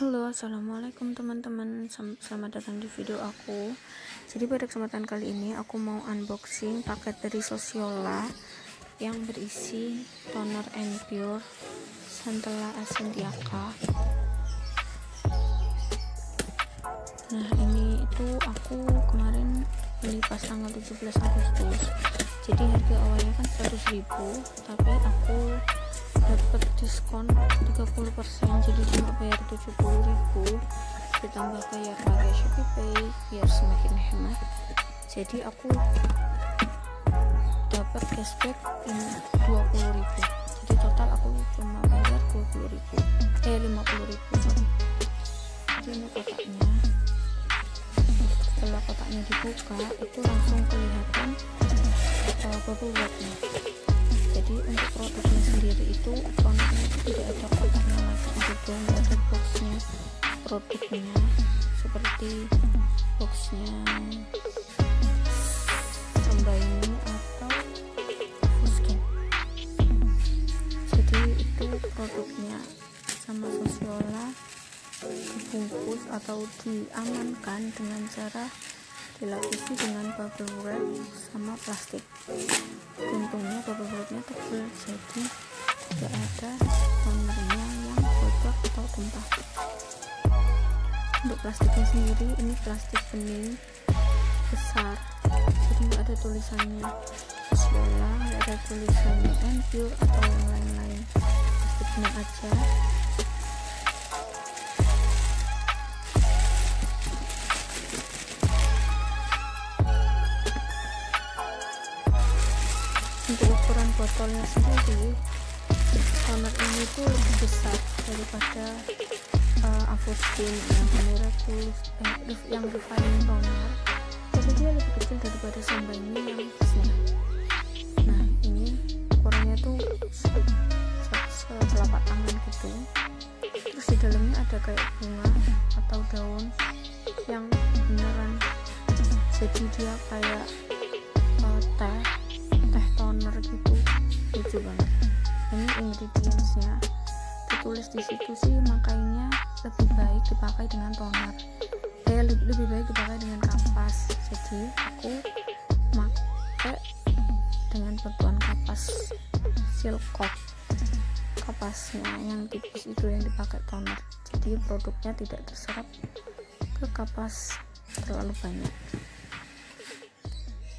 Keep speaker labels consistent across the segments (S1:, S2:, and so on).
S1: Halo assalamualaikum teman-teman. Selamat datang di video aku. Jadi pada kesempatan kali ini Aku mau unboxing paket dari Sosiola Yang berisi Toner and Pure Santella Asintiaka Nah ini itu aku kemarin beli pas tanggal 17 Agustus. Jadi harga awalnya kan 100 ribu Tapi aku dapat diskon 30% jadi cuma bayar 70.000 ditambah bayar pakai Shopee biar semakin hemat. Jadi aku dapat cashback ini 20.000 jadi total aku cuma bayar 20.000 eh 50.000 sorry. Jadi ini kotaknya. Setelah kotaknya dibuka itu langsung kelihatan uh, bubble wrapnya jadi untuk produknya sendiri itu tonernya itu tidak ada kotaknya lagi juga nggak ada boxnya produknya. Seperti boxnya ini atau Fuskin. Jadi itu produknya sama Sosiola dibungkus atau diamankan dengan cara dilapisi dengan bubble wrap sama plastik. Untungnya bubble wrapnya tebal jadi tidak ada tonernya yang bocor atau tumpah. Untuk plastiknya sendiri ini plastik bening besar. Jadi nggak ada tulisannya. Sola nggak ada tulisannya Pure atau yang lain-lain. Plastik bening aja untuk ukuran botolnya sendiri toner ini tuh lebih besar daripada uh, Avoskin yang Miraculous eh, yang refining toner tapi dia lebih kecil daripada Samba ini yang khasnya nah ini ukurannya tuh telapak tangan gitu terus di dalamnya ada kayak bunga atau daun yang beneran jadi dia kayak uh, teh ini ingredientsnya. Ditulis di situ sih makanya lebih baik dipakai dengan toner eh lebih, baik dipakai dengan kapas. Jadi aku pakai dengan bantuan kapas silkop. Kapasnya yang tipis itu yang dipakai toner jadi produknya tidak terserap ke kapas terlalu banyak.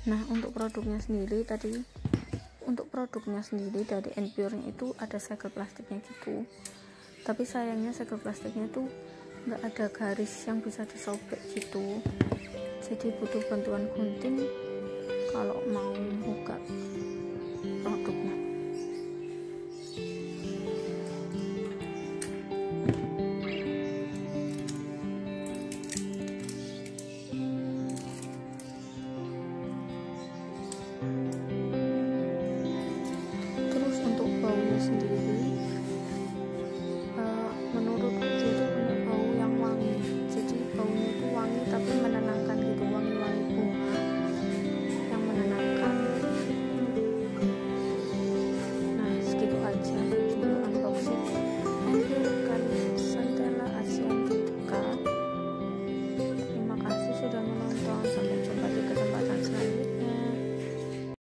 S1: Nah untuk produknya sendiri tadi untuk produknya sendiri dari Enpure itu ada segel plastiknya gitu. Tapi sayangnya segel plastiknya itu nggak ada garis yang bisa disobek gitu. Jadi butuh bantuan gunting kalau mau buka produknya terus untuk baunya sendiri